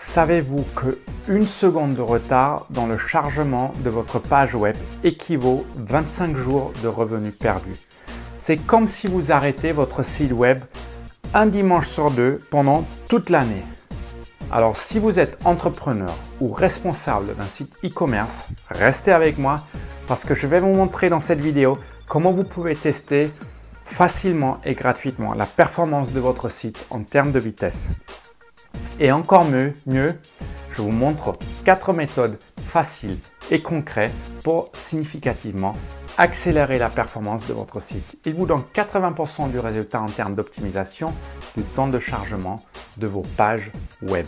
Savez-vous que une seconde de retard dans le chargement de votre page web équivaut 25 jours de revenus perdus? C'est comme si vous arrêtez votre site web un dimanche sur deux pendant toute l'année. Alors si vous êtes entrepreneur ou responsable d'un site e-commerce, restez avec moi parce que je vais vous montrer dans cette vidéo comment vous pouvez tester facilement et gratuitement la performance de votre site en termes de vitesse. Et encore mieux, je vous montre quatre méthodes faciles et concrètes pour significativement accélérer la performance de votre site. Il vous donne 80% du résultat en termes d'optimisation du temps de chargement de vos pages web.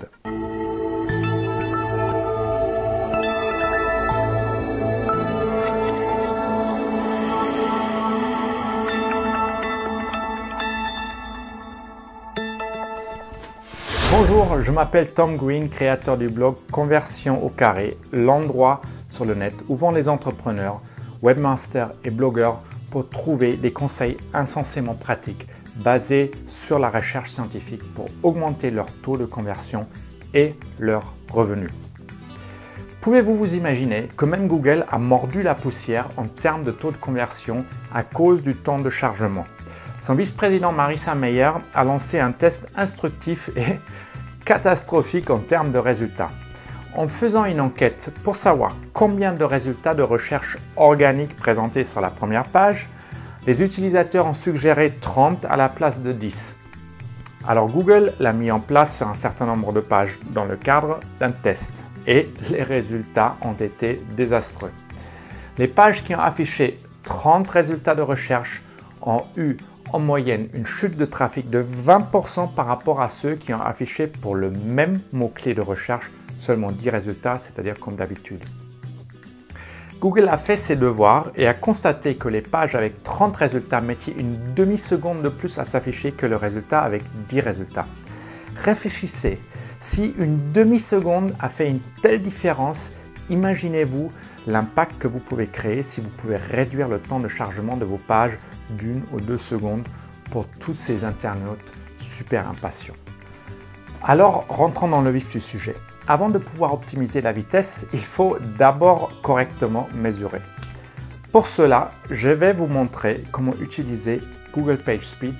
Je m'appelle Tom Green, créateur du blog Conversion au carré, l'endroit sur le net où vont les entrepreneurs, webmasters et blogueurs pour trouver des conseils insensément pratiques basés sur la recherche scientifique pour augmenter leur taux de conversion et leurs revenus. Pouvez-vous vous imaginer que même Google a mordu la poussière en termes de taux de conversion à cause du temps de chargement? Son vice-président Marissa Meyer a lancé un test instructif et catastrophique en termes de résultats. En faisant une enquête pour savoir combien de résultats de recherche organique présentés sur la première page, les utilisateurs ont suggéré 30 à la place de 10. Alors Google l'a mis en place sur un certain nombre de pages dans le cadre d'un test et les résultats ont été désastreux. Les pages qui ont affiché 30 résultats de recherche ont eu en moyenne une chute de trafic de 20% par rapport à ceux qui ont affiché pour le même mot-clé de recherche seulement 10 résultats, c'est-à-dire comme d'habitude. Google a fait ses devoirs et a constaté que les pages avec 30 résultats mettaient une demi-seconde de plus à s'afficher que le résultat avec 10 résultats. Réfléchissez, si une demi-seconde a fait une telle différence, imaginez-vous l'impact que vous pouvez créer si vous pouvez réduire le temps de chargement de vos pages d'une ou deux secondes pour tous ces internautes super impatients. Alors, rentrons dans le vif du sujet. Avant de pouvoir optimiser la vitesse, il faut d'abord correctement mesurer. Pour cela, je vais vous montrer comment utiliser Google PageSpeed,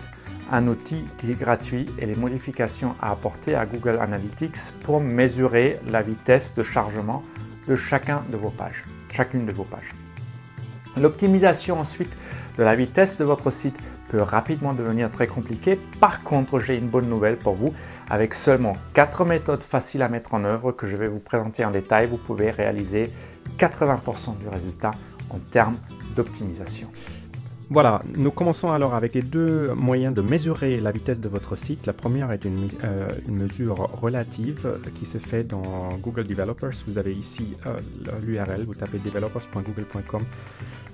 un outil qui est gratuit et les modifications à apporter à Google Analytics pour mesurer la vitesse de chargement de chacun de vos pages, chacune de vos pages. L'optimisation ensuite de la vitesse de votre site peut rapidement devenir très compliquée. Par contre, j'ai une bonne nouvelle pour vous. Avec seulement 4 méthodes faciles à mettre en œuvre que je vais vous présenter en détail, vous pouvez réaliser 80% du résultat en termes d'optimisation. Voilà, nous commençons alors avec les deux moyens de mesurer la vitesse de votre site. La première est une, euh, mesure relative qui se fait dans Google Developers. Vous avez ici euh, l'URL, vous tapez developers.google.com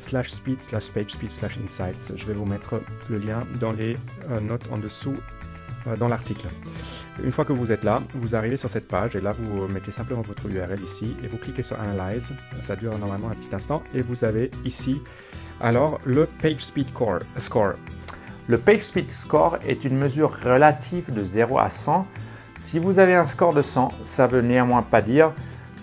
slash speed slash page speed slash insights. Je vais vous mettre le lien dans les euh, notes en dessous dans l'article. Une fois que vous êtes là, vous arrivez sur cette page et là vous mettez simplement votre URL ici et vous cliquez sur Analyze. Ça dure normalement un petit instant et vous avez ici alors, le PageSpeed Score. Le PageSpeed Score est une mesure relative de 0 à 100. Si vous avez un score de 100, ça veut néanmoins pas dire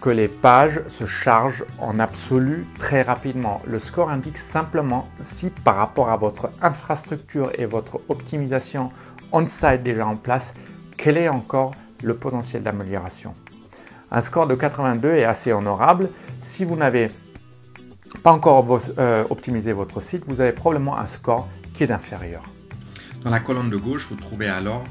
que les pages se chargent en absolu très rapidement. Le score indique simplement si par rapport à votre infrastructure et votre optimisation on-site déjà en place, quel est encore le potentiel d'amélioration. Un score de 82 est assez honorable. Si vous n'avez pas encore euh, optimisé votre site, vous avez probablement un score qui est inférieur. Dans la colonne de gauche, vous trouvez alors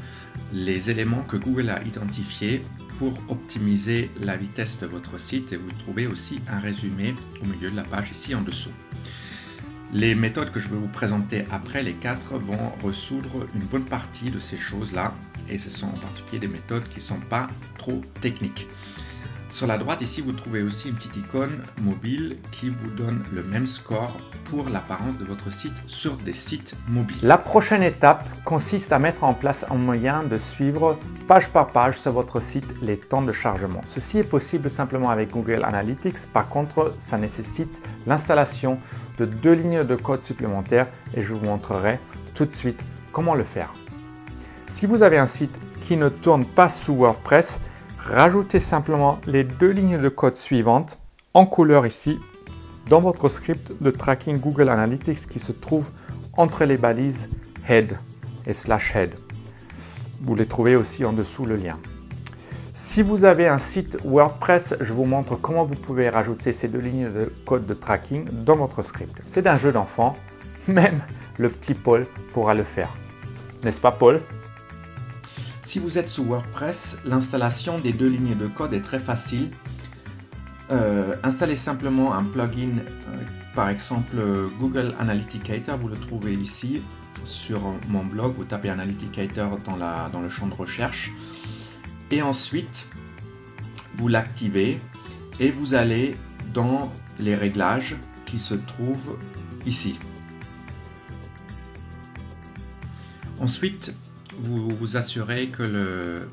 les éléments que Google a identifiés pour optimiser la vitesse de votre site et vous trouvez aussi un résumé au milieu de la page ici en dessous. Les méthodes que je vais vous présenter après, les quatre, vont ressoudre une bonne partie de ces choses-là et ce sont en particulier des méthodes qui ne sont pas trop techniques. Sur la droite ici, vous trouvez aussi une petite icône mobile qui vous donne le même score pour l'apparence de votre site sur des sites mobiles. La prochaine étape consiste à mettre en place un moyen de suivre page par page sur votre site les temps de chargement. Ceci est possible simplement avec Google Analytics. Par contre, ça nécessite l'installation de deux lignes de code supplémentaires et je vous montrerai tout de suite comment le faire. Si vous avez un site qui ne tourne pas sous WordPress, rajoutez simplement les deux lignes de code suivantes en couleur ici dans votre script de tracking Google Analytics qui se trouve entre les balises head et slash head. Vous les trouvez aussi en dessous le lien. Si vous avez un site WordPress, je vous montre comment vous pouvez rajouter ces deux lignes de code de tracking dans votre script. C'est un jeu d'enfant, même le petit Paul pourra le faire. N'est-ce pas Paul? Si vous êtes sous WordPress, l'installation des deux lignes de code est très facile. Euh, installez simplement un plugin, euh, par exemple Google Analyticator, vous le trouvez ici sur mon blog, vous tapez Analyticator dans, dans le champ de recherche et ensuite vous l'activez et vous allez dans les réglages qui se trouvent ici. Ensuite, vous vous assurez que le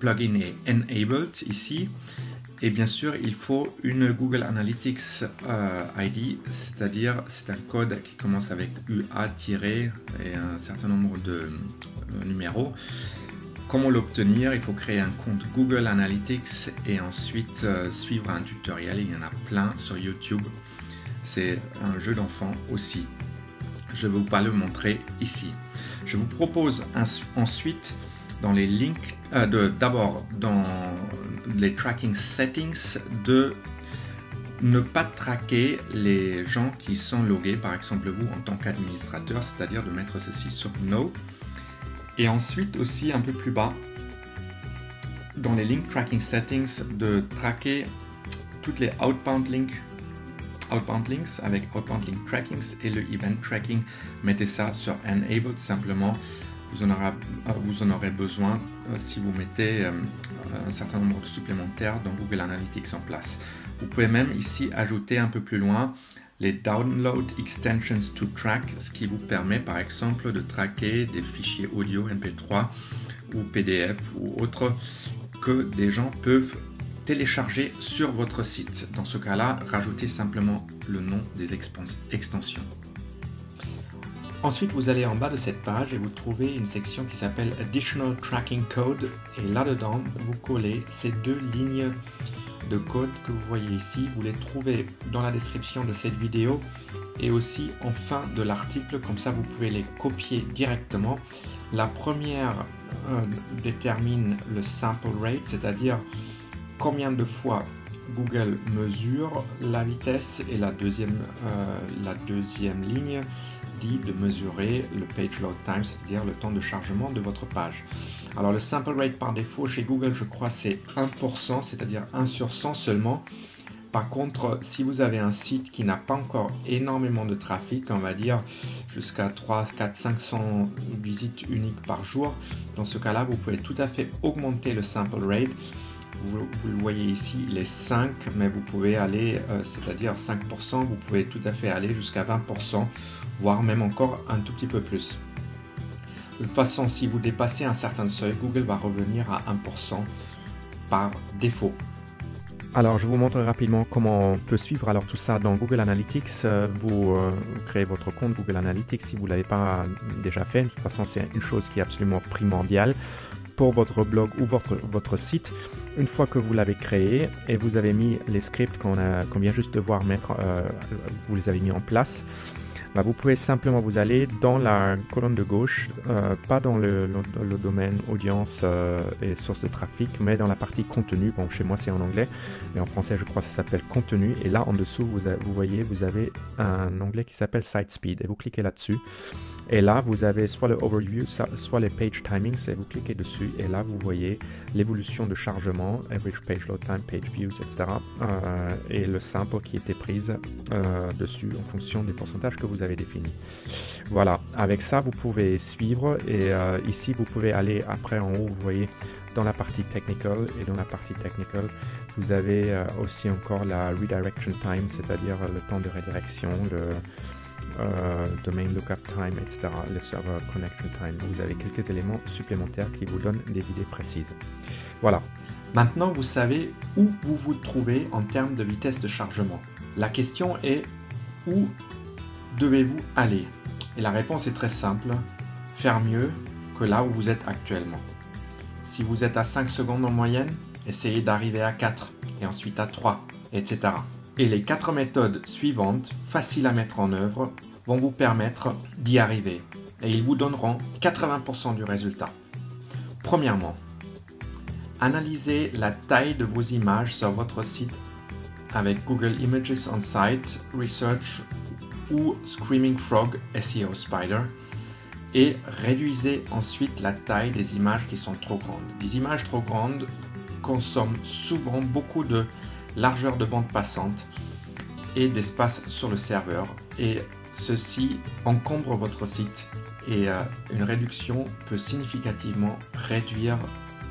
plugin est enabled ici. Et bien sûr, il faut une Google Analytics euh, ID, c'est-à-dire c'est un code qui commence avec UA- et un certain nombre de euh, numéros. Comment l'obtenir? Il faut créer un compte Google Analytics et ensuite euh, suivre un tutoriel. Il y en a plein sur YouTube. C'est un jeu d'enfant aussi. Je vais pas le montrer ici. Je vous propose ensuite dans les links, euh, d'abord dans les tracking settings, de ne pas traquer les gens qui sont logués, par exemple vous en tant qu'administrateur, c'est-à-dire de mettre ceci sur No. Et ensuite aussi un peu plus bas, dans les link tracking settings, de traquer toutes les outbound links, outbound links avec outbound link trackings et le event tracking. Mettez ça sur enabled simplement. Vous en aurez, vous en aurez besoin euh, si vous mettez euh, un certain nombre de supplémentaires dans Google Analytics en place. Vous pouvez même ici ajouter un peu plus loin les Download Extensions to Track, ce qui vous permet par exemple de traquer des fichiers audio MP3 ou PDF ou autres que des gens peuvent télécharger sur votre site. Dans ce cas-là, rajoutez simplement le nom des extensions. Ensuite, vous allez en bas de cette page et vous trouvez une section qui s'appelle Additional Tracking Code. Et là-dedans, vous collez ces deux lignes de code que vous voyez ici. Vous les trouvez dans la description de cette vidéo et aussi en fin de l'article. Comme ça, vous pouvez les copier directement. La première euh, détermine le sample rate, c'est-à-dire combien de fois Google mesure la vitesse et la deuxième, euh, la deuxième ligne dit de mesurer le page load time, c'est-à-dire le temps de chargement de votre page. Alors le sample rate par défaut chez Google, je crois, c'est 1%, c'est-à-dire 1 sur 100 seulement. Par contre, si vous avez un site qui n'a pas encore énormément de trafic, on va dire jusqu'à 3, 4, 500 visites uniques par jour, dans ce cas-là, vous pouvez tout à fait augmenter le sample rate. Vous, le voyez ici, il est 5, mais vous pouvez aller, euh, c'est-à-dire 5%, vous pouvez tout à fait aller jusqu'à 20%, voire même encore un tout petit peu plus. De toute façon, si vous dépassez un certain seuil, Google va revenir à 1% par défaut. Alors, je vous montre rapidement comment on peut suivre alors tout ça dans Google Analytics. Euh, vous euh, créez votre compte Google Analytics si vous ne l'avez pas déjà fait. De toute façon, c'est une chose qui est absolument primordiale pour votre blog ou votre, votre site. Une fois que vous l'avez créé et vous avez mis les scripts qu'on vient juste de voir mettre, euh, vous les avez mis en place, bah, vous pouvez simplement vous aller dans la colonne de gauche, euh, pas dans le, domaine audience euh, et source de trafic, mais dans la partie contenu. Bon, chez moi c'est en anglais, mais en français je crois que ça s'appelle contenu. Et là en dessous, vous, vous voyez, vous avez un onglet qui s'appelle Site Speed et vous cliquez là-dessus. Et là, vous avez soit le overview, soit les page timings, et vous cliquez dessus, et là, vous voyez l'évolution de chargement, average page load time, page views, etc. Euh, et le sample qui était prise euh, dessus en fonction des pourcentages que vous avez définis. Voilà, avec ça, vous pouvez suivre, et euh, ici, vous pouvez aller après en haut, vous voyez dans la partie technical, et dans la partie technical, vous avez aussi encore la redirection time, c'est-à-dire le temps de redirection, le euh, domain lookup time, etc., le server connection time. Vous avez quelques éléments supplémentaires qui vous donnent des idées précises. Voilà. Maintenant, vous savez où vous vous trouvez en termes de vitesse de chargement. La question est où devez-vous aller? Et la réponse est très simple faire mieux que là où vous êtes actuellement. Si vous êtes à 5 secondes en moyenne, essayez d'arriver à 4 et ensuite à 3, etc. Et les quatre méthodes suivantes, faciles à mettre en œuvre, vont vous permettre d'y arriver et ils vous donneront 80% du résultat. Premièrement, analysez la taille de vos images sur votre site avec Google Images on Site Research ou Screaming Frog SEO Spider et réduisez ensuite la taille des images qui sont trop grandes. Les images trop grandes consomment souvent beaucoup de largeur de bande passante et d'espace sur le serveur et ceci encombre votre site et euh, une réduction peut significativement réduire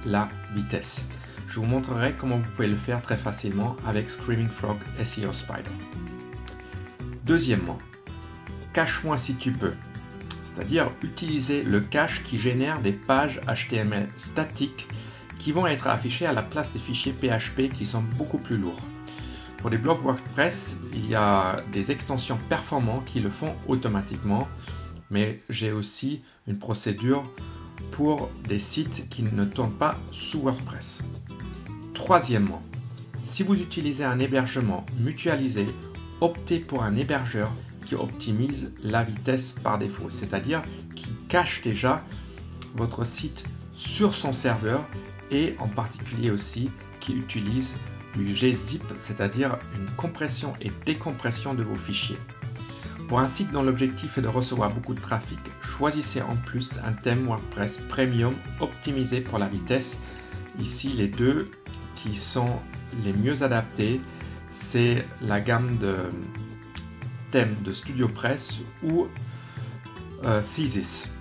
la vitesse. Je vous montrerai comment vous pouvez le faire très facilement avec Screaming Frog SEO Spider. Deuxièmement, cache-moi si tu peux, c'est-à-dire utiliser le cache qui génère des pages HTML statiques qui vont être affichés à la place des fichiers PHP qui sont beaucoup plus lourds. Pour les blogs WordPress, il y a des extensions performantes qui le font automatiquement, mais j'ai aussi une procédure pour des sites qui ne tournent pas sous WordPress. Troisièmement, si vous utilisez un hébergement mutualisé, optez pour un hébergeur qui optimise la vitesse par défaut, c'est-à-dire qui cache déjà votre site sur son serveur et en particulier aussi qui utilise du gzip, c'est-à-dire une compression et décompression de vos fichiers. Pour un site dont l'objectif est de recevoir beaucoup de trafic, choisissez en plus un thème WordPress Premium optimisé pour la vitesse. Ici, les deux qui sont les mieux adaptés, c'est la gamme de thèmes de StudioPress ou euh, Thesis.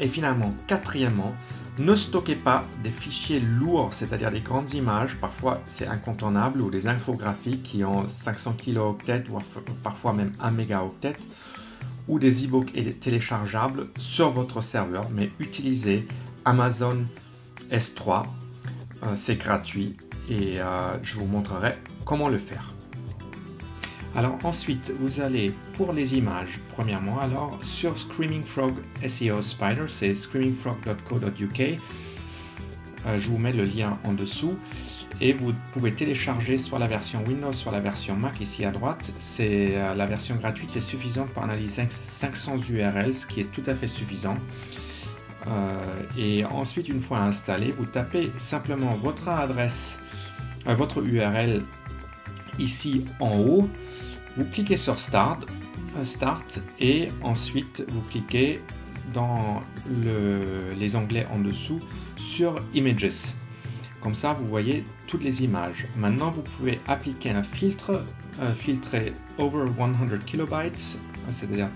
Et finalement, quatrièmement, ne stockez pas des fichiers lourds, c'est-à-dire des grandes images, parfois c'est incontournable, ou des infographies qui ont 500 kilooctets, ou parfois même 1 mégaoctet, ou des e-books téléchargeables sur votre serveur, mais utilisez Amazon S3, euh, c'est gratuit, et euh, je vous montrerai comment le faire. Alors ensuite, vous allez pour les images, premièrement, alors sur Screaming Frog SEO Spider, c'est screamingfrog.co.uk. Euh, je vous mets le lien en dessous et vous pouvez télécharger soit la version Windows, soit la version Mac ici à droite. C'est euh, la version gratuite est suffisante pour analyser 500 URL, ce qui est tout à fait suffisant. Euh, et ensuite, une fois installé, vous tapez simplement votre adresse, votre URL ici en haut vous cliquez sur Start, euh, Start et ensuite vous cliquez dans les onglets en dessous sur Images. Comme ça, vous voyez toutes les images. Maintenant, vous pouvez appliquer un filtre, euh, filtrer over 100 kilobytes, c'est-à-dire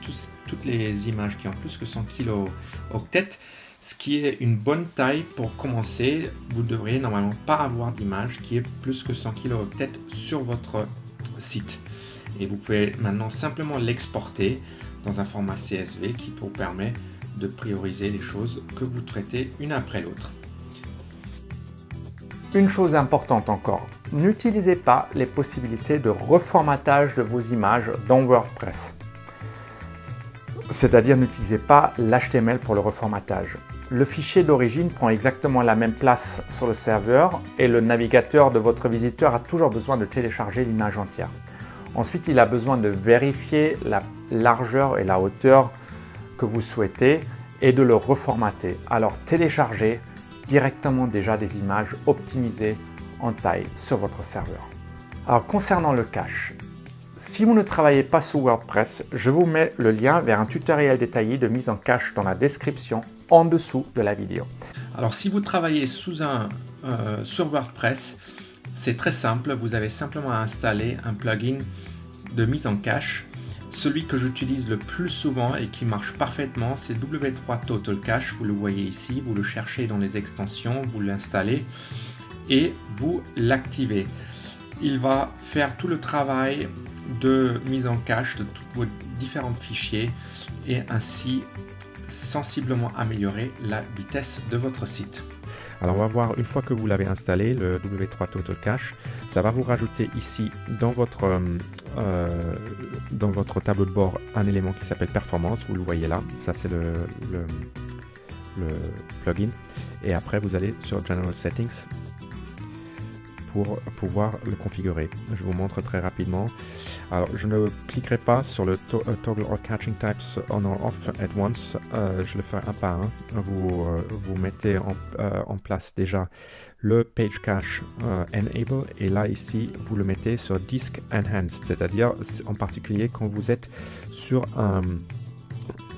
toutes les images qui ont plus que 100 kilooctets, ce qui est une bonne taille pour commencer. Vous devriez normalement pas avoir d'image qui est plus que 100 kilooctets sur votre site et vous pouvez maintenant simplement l'exporter dans un format CSV qui vous permet de prioriser les choses que vous traitez une après l'autre. Une chose importante encore, n'utilisez pas les possibilités de reformatage de vos images dans WordPress. C'est-à-dire n'utilisez pas l'HTML pour le reformatage. Le fichier d'origine prend exactement la même place sur le serveur et le navigateur de votre visiteur a toujours besoin de télécharger l'image entière. Ensuite, il a besoin de vérifier la largeur et la hauteur que vous souhaitez et de le reformater. Alors téléchargez directement déjà des images optimisées en taille sur votre serveur. Alors concernant le cache, si vous ne travaillez pas sous WordPress, je vous mets le lien vers un tutoriel détaillé de mise en cache dans la description en dessous de la vidéo. Alors si vous travaillez sous un, euh, sur WordPress, c'est très simple, vous avez simplement à installer un plugin de mise en cache. Celui que j'utilise le plus souvent et qui marche parfaitement, c'est W3 Total Cache. Vous le voyez ici, vous le cherchez dans les extensions, vous l'installez et vous l'activez. Il va faire tout le travail de mise en cache de tous vos différents fichiers et ainsi sensiblement améliorer la vitesse de votre site. Alors on va voir une fois que vous l'avez installé, le W3 Total Cache, ça va vous rajouter ici dans votre, euh, euh, dans votre tableau de bord un élément qui s'appelle performance, vous le voyez là, ça c'est le plugin. Et après, vous allez sur General Settings pour pouvoir le configurer. Je vous montre très rapidement. Alors, je ne cliquerai pas sur le euh, toggle or catching types on or off at once. Euh, je le ferai un par un. Vous, euh, vous mettez en, place déjà le page cache enable et là ici vous le mettez sur disk enhanced, c'est-à-dire en particulier quand vous êtes sur un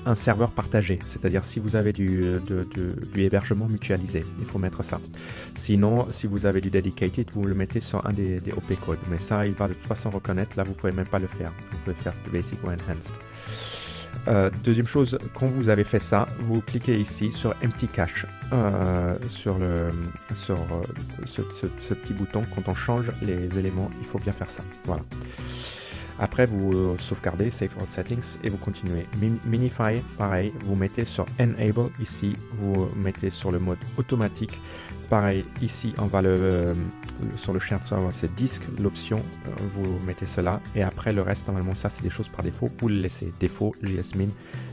un serveur partagé, c'est-à-dire si vous avez du, du, hébergement mutualisé, il faut mettre ça. Sinon, si vous avez du dedicated, vous le mettez sur un des, OP codes, mais ça, il va de toute façon reconnaître, là vous pouvez même pas le faire, vous pouvez faire basic ou enhanced. Euh, deuxième chose, quand vous avez fait ça, vous cliquez ici sur Empty Cache, euh, sur, le, sur euh, ce, ce, petit bouton. Quand on change les éléments, il faut bien faire ça. Voilà. Après, vous euh, sauvegardez Save for Settings et vous continuez. Minify, pareil, vous mettez sur Enable ici, vous mettez sur le mode automatique. Pareil, ici, on va le, euh, sur le shared server, c'est disque, l'option, euh, vous mettez cela. Et après, le reste, normalement, ça, c'est des choses par défaut. Vous le laissez. Défaut, JSMin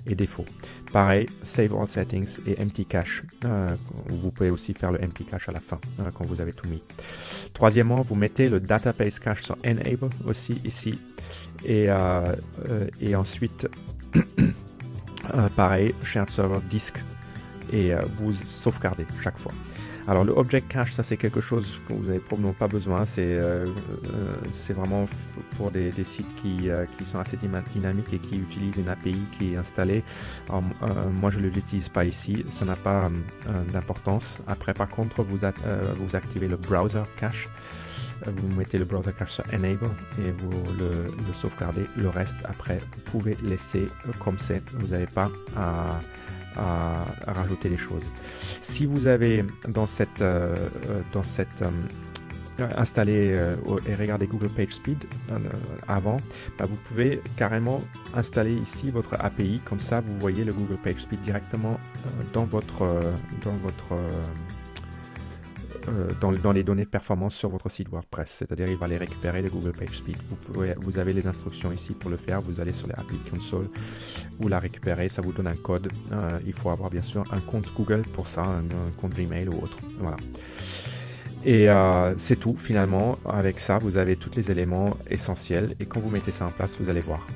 et défaut. Pareil, Save All Settings et Empty Cache. vous pouvez aussi faire le Empty Cache à la fin, quand vous avez tout mis. Troisièmement, vous mettez le Database Cache sur Enable aussi ici. Et, euh, euh, et ensuite, euh, pareil, shared server disk et vous sauvegardez chaque fois. Alors le object cache, ça c'est quelque chose que vous n'avez probablement pas besoin. C'est vraiment pour des, sites qui, qui, sont assez dynamiques et qui utilisent une API qui est installée. moi je ne l'utilise pas ici, ça n'a pas d'importance. Après par contre vous activez le browser cache vous mettez le browser cache enable et vous le, sauvegardez. Le reste après vous pouvez laisser comme c'est, vous n'avez pas à, rajouter les choses. Si vous avez dans cette, euh, dans cette euh, installé euh, et regardé Google PageSpeed avant, bah, vous pouvez carrément installer ici votre API, comme ça vous voyez le Google PageSpeed directement dans votre, dans votre euh, dans, les données performance sur votre site WordPress. C'est-à-dire, il va les récupérer de Google PageSpeed. Vous, vous avez les instructions ici pour le faire. Vous allez sur l'API Console, vous la récupérez, ça vous donne un code. Euh, il faut avoir bien sûr un compte Google pour ça, un, compte Gmail ou autre. Voilà. Et euh, c'est tout finalement. Avec ça, vous avez tous les éléments essentiels. Et quand vous mettez ça en place, vous allez voir,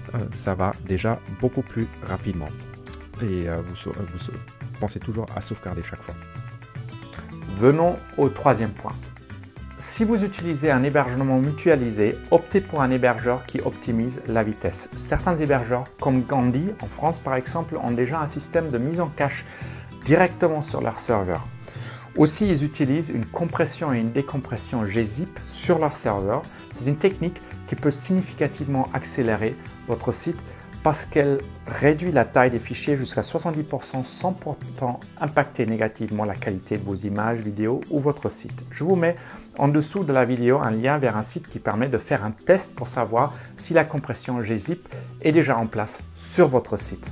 ça va déjà beaucoup plus rapidement. Et vous pensez toujours à sauvegarder chaque fois. Venons au troisième point. Si vous utilisez un hébergement mutualisé, optez pour un hébergeur qui optimise la vitesse. Certains hébergeurs, comme Gandhi en France par exemple, ont déjà un système de mise en cache directement sur leur serveur. Aussi, ils utilisent une compression et une décompression gzip sur leur serveur. C'est une technique qui peut significativement accélérer votre site parce qu'elle réduit la taille des fichiers jusqu'à 70% sans pourtant impacter négativement la qualité de vos images, vidéos ou votre site. Je vous mets en dessous de la vidéo un lien vers un site qui permet de faire un test pour savoir si la compression gzip est déjà en place sur votre site.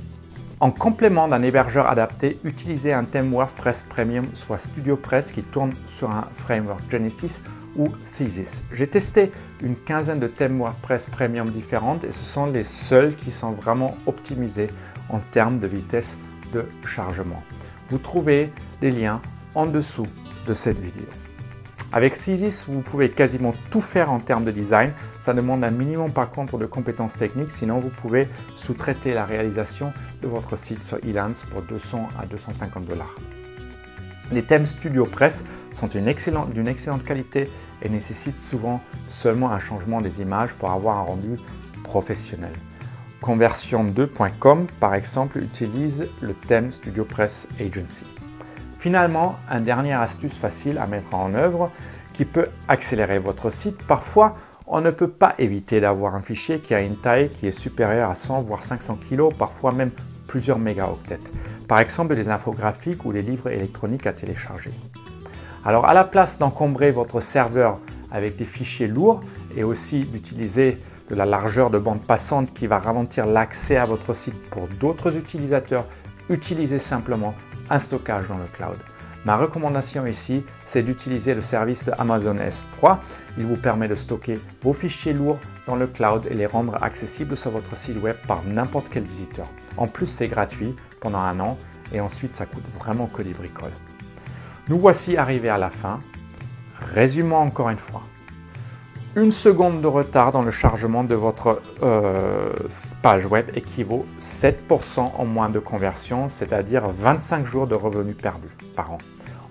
En complément d'un hébergeur adapté, utilisez un thème WordPress Premium, soit StudioPress qui tourne sur un framework Genesis ou Thesis. J'ai testé une quinzaine de thèmes WordPress Premium différentes et ce sont les seuls qui sont vraiment optimisés en termes de vitesse de chargement. Vous trouvez les liens en dessous de cette vidéo. Avec Thesis, vous pouvez quasiment tout faire en termes de design. Ça demande un minimum par contre de compétences techniques, sinon vous pouvez sous-traiter la réalisation de votre site sur Elance pour 200 à 250 dollars. Les thèmes StudioPress sont d'une excellente, qualité et nécessitent souvent seulement un changement des images pour avoir un rendu professionnel. Conversion2.com par exemple utilise le thème StudioPress Agency. Finalement, un dernière astuce facile à mettre en œuvre qui peut accélérer votre site. Parfois, on ne peut pas éviter d'avoir un fichier qui a une taille qui est supérieure à 100 voire 500 kg, parfois même plusieurs mégaoctets. Par exemple, les infographiques ou les livres électroniques à télécharger. Alors, à la place d'encombrer votre serveur avec des fichiers lourds et aussi d'utiliser de la largeur de bande passante qui va ralentir l'accès à votre site pour d'autres utilisateurs, utilisez simplement un stockage dans le cloud. Ma recommandation ici, c'est d'utiliser le service de Amazon S3. Il vous permet de stocker vos fichiers lourds dans le cloud et les rendre accessibles sur votre site web par n'importe quel visiteur. En plus, c'est gratuit pendant un an et ensuite ça coûte vraiment que des bricoles. Nous voici arrivés à la fin. Résumons encore une fois. Une seconde de retard dans le chargement de votre euh, page web équivaut 7% en moins de conversion, c'est-à-dire 25 jours de revenus perdus par an.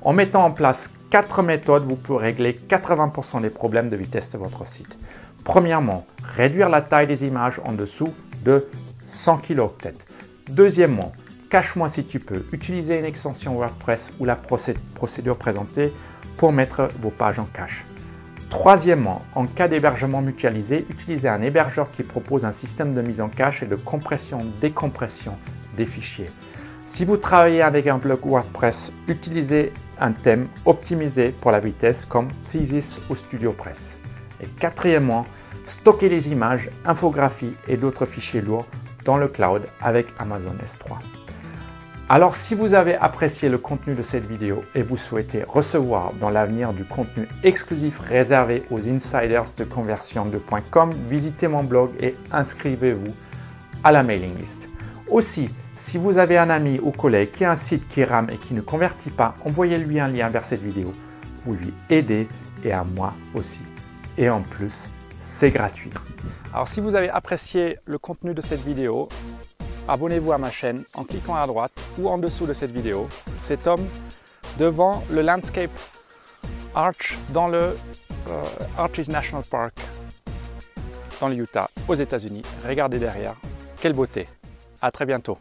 En mettant en place quatre méthodes, vous pouvez régler 80% des problèmes de vitesse de votre site. Premièrement, réduire la taille des images en dessous de 100 kilooctets. Deuxièmement, cache-moi si tu peux. Utiliser une extension WordPress ou la procédure présentée pour mettre vos pages en cache. Troisièmement, en cas d'hébergement mutualisé, utilisez un hébergeur qui propose un système de mise en cache et de compression-décompression des fichiers. Si vous travaillez avec un blog WordPress, utilisez un thème optimisé pour la vitesse comme Thesis ou StudioPress. Et quatrièmement, stockez les images, infographies et d'autres fichiers lourds dans le cloud avec Amazon S3. Alors si vous avez apprécié le contenu de cette vidéo et vous souhaitez recevoir dans l'avenir du contenu exclusif réservé aux insiders de conversion visitez mon blog et inscrivez-vous à la mailing list. Aussi, si vous avez un ami ou collègue qui a un site qui rame et qui ne convertit pas, envoyez-lui un lien vers cette vidéo. Vous lui aidez et à moi aussi. Et en plus, c'est gratuit. Alors si vous avez apprécié le contenu de cette vidéo, abonnez-vous à ma chaîne en cliquant à droite ou en dessous de cette vidéo. Cet homme devant le Landscape Arch dans le euh, Arches National Park dans le Utah, aux États-Unis. Regardez derrière, quelle beauté. À très bientôt.